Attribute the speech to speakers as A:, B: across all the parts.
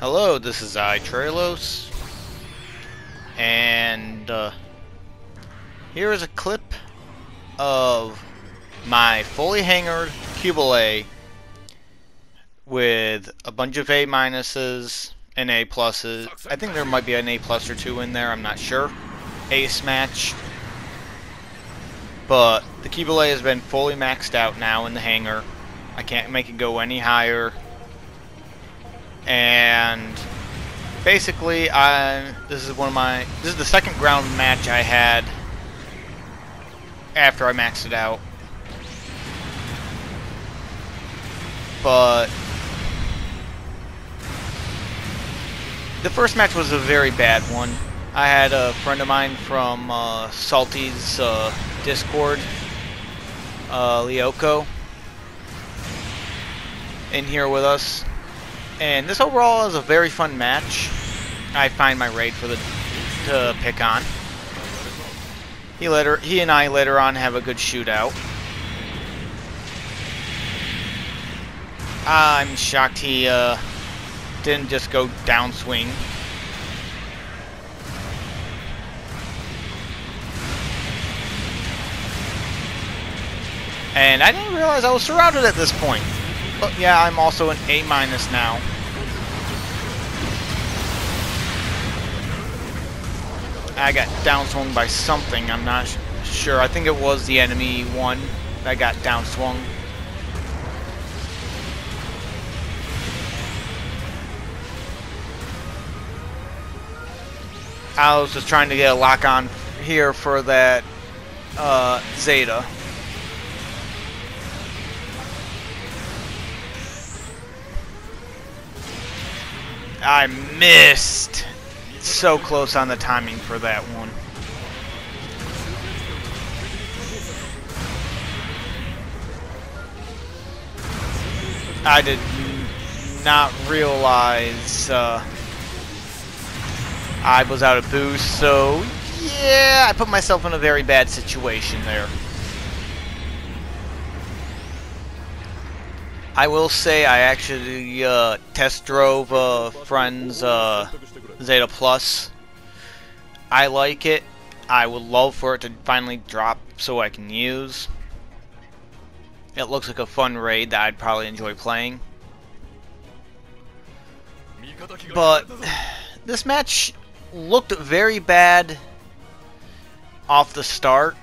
A: Hello, this is I, Trealos, and uh, here is a clip of my fully hangered Qubeley with a bunch of A minuses and A pluses. I think there might be an A plus or two in there, I'm not sure. Ace match. But the Qubeley has been fully maxed out now in the hangar. I can't make it go any higher and basically I this is one of my this is the second ground match I had after I maxed it out. But the first match was a very bad one. I had a friend of mine from uh, Salty's uh, Discord uh, in here with us and this overall is a very fun match. I find my raid for the to pick on. He later he and I later on have a good shootout. I'm shocked he uh, didn't just go downswing. And I didn't realize I was surrounded at this point. But yeah, I'm also an A minus now. I got downswung by something, I'm not sure. I think it was the enemy one that got downswung. I was just trying to get a lock on here for that uh, Zeta. I missed. So close on the timing for that one. I did not realize uh, I was out of boost, so yeah, I put myself in a very bad situation there. I will say I actually uh, test drove a friend's uh, Zeta Plus. I like it. I would love for it to finally drop so I can use. It looks like a fun raid that I'd probably enjoy playing. But this match looked very bad off the start.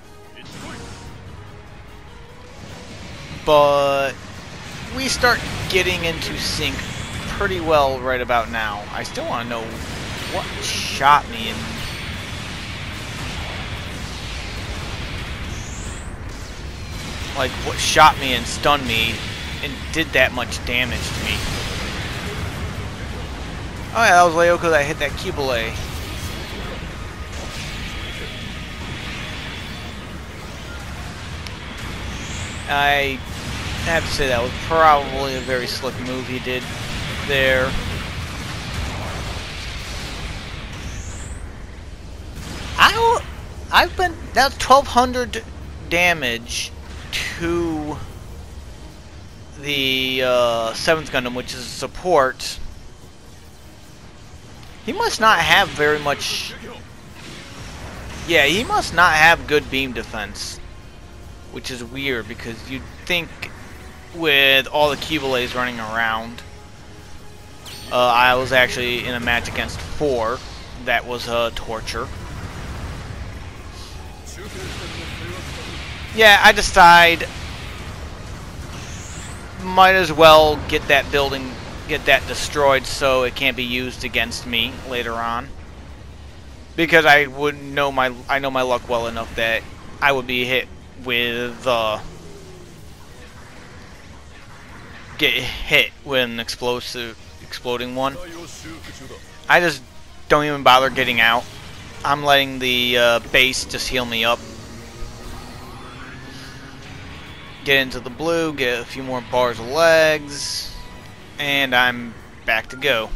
A: But we start getting into sync pretty well right about now. I still want to know what shot me and like what shot me and stunned me and did that much damage to me. Oh yeah, that was Lyoko that I hit that Qubeley. I have to say that was probably a very slick move he did there. I I've been that's 1200 damage to the uh, seventh Gundam, which is support. He must not have very much. Yeah, he must not have good beam defense, which is weird because you'd think with all the Qubeleys running around. Uh, I was actually in a match against four. That was a uh, torture. Yeah, I decide might as well get that building, get that destroyed so it can't be used against me later on. Because I would know my, I know my luck well enough that I would be hit with uh, get hit with an explosive, exploding one. I just don't even bother getting out. I'm letting the uh, base just heal me up. Get into the blue, get a few more bars of legs, and I'm back to go.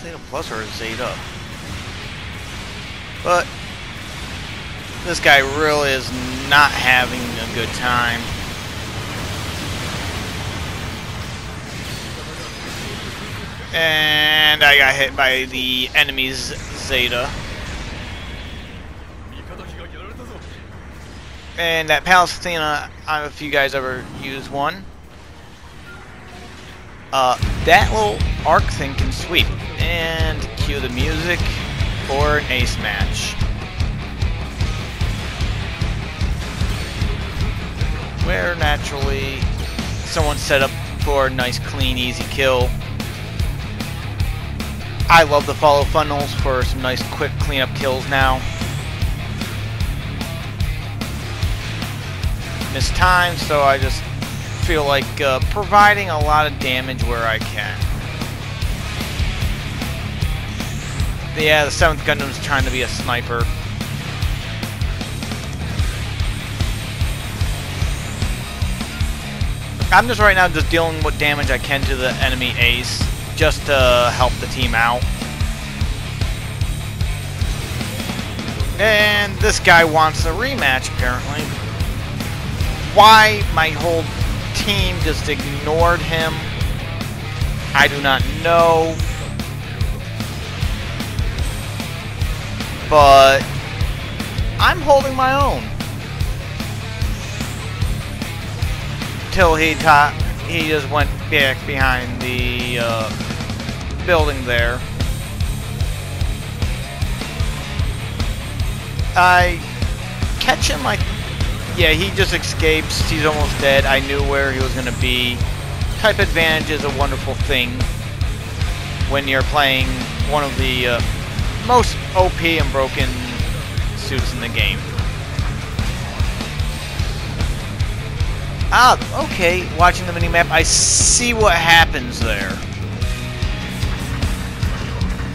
A: Zeta Plus or Zeta? But this guy really is not having a good time. And I got hit by the enemy's Zeta. And that Palace Athene—I don't know if you guys ever use one. Uh, that little arc thing can sweep. And cue the music for an ace match. Where naturally someone set up for a nice, clean, easy kill. I love the follow funnels for some nice, quick cleanup kills now. Miss time, so I just feel like uh, providing a lot of damage where I can. Yeah, the 7th Gundam's trying to be a sniper. I'm just right now just dealing what damage I can to the enemy ace, just to help the team out. And this guy wants a rematch, apparently. Why my whole team just ignored him, I do not know. But I'm holding my own. Until he taught, he just went back behind the uh, building there. I catch him like, yeah, he just escapes. He's almost dead. I knew where he was to be. Type advantage is a wonderful thing when you're playing one of the uh, most OP and broken suits in the game. Ah, okay. Watching the minimap, I see what happens there.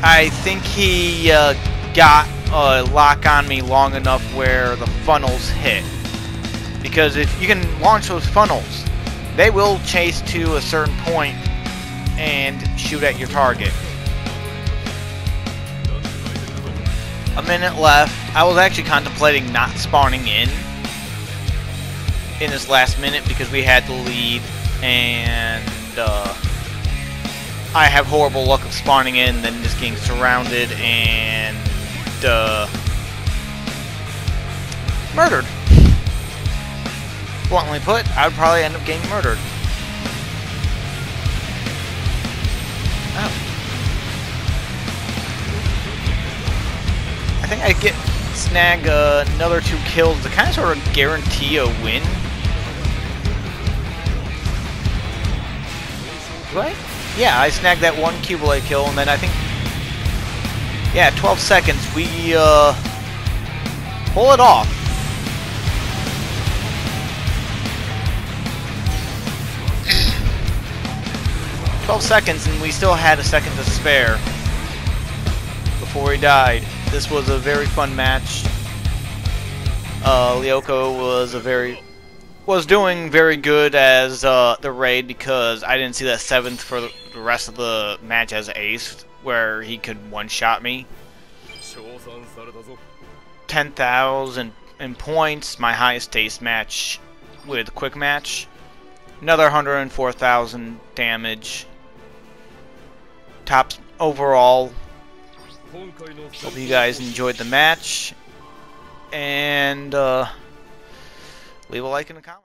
A: I think he uh, got a lock on me long enough where the funnels hit. Because if you can launch those funnels, they will chase to a certain point and shoot at your target. A minute left. I was actually contemplating not spawning in in this last minute because we had the lead and uh, I have horrible luck of spawning in then just getting surrounded and uh, murdered. Bluntly put, I would probably end up getting murdered. Oh. I think I get snag uh, another two kills to kind of sort of guarantee a win right? Yeah, I snagged that one Qubeley kill, and then I think... Yeah, 12 seconds, we, uh... Pull it off. Twelve seconds, and we still had a second to spare before he died. This was a very fun match. Uh, Lyoko was a very was doing very good as uh, the raid because I didn't see that seventh for the rest of the match as ace, where he could one-shot me. 10,000 in points, my highest ace match with quick match. Another 104,000 damage. Tops overall. Hope you guys enjoyed the match. And, uh, leave a like in the comments.